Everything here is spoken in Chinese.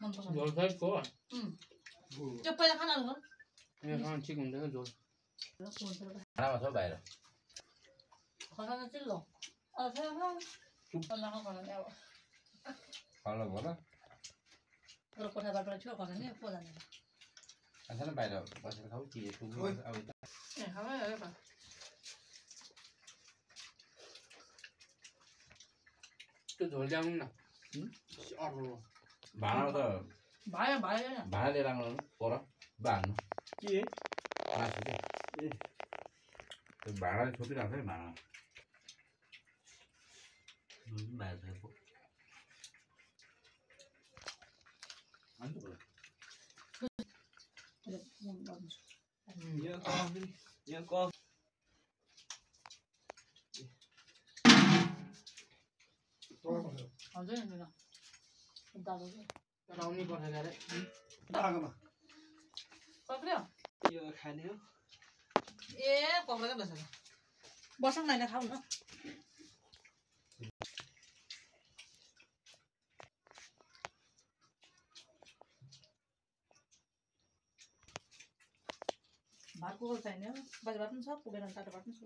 我在昨晚嗯。就摆在他那个桌子。来把它摆了。好了好了好了好了好了好了好了我的后台把装车把它那个放在那个嗯好像有一把。这种量呢？嗯？下周 भाँडामा त भयो भयो होइन भाँडा लिएर आउनु पर बाँध्नु के मासु चाहिँ ए त्यो भाँडाले छोपिरहेको छ है भाँडा दुध पनि बाहिर छ यसको। अन्त भयो। यहाँ कफ यहाँ कफ हजुर पर्छ यो खाने हो। ए पक्रेको रहेछ बसौँ न होइन खाऊ न। भात कुकर चाहिने बाजे भात पनि छ पुगेर टाटा भात पनि छ।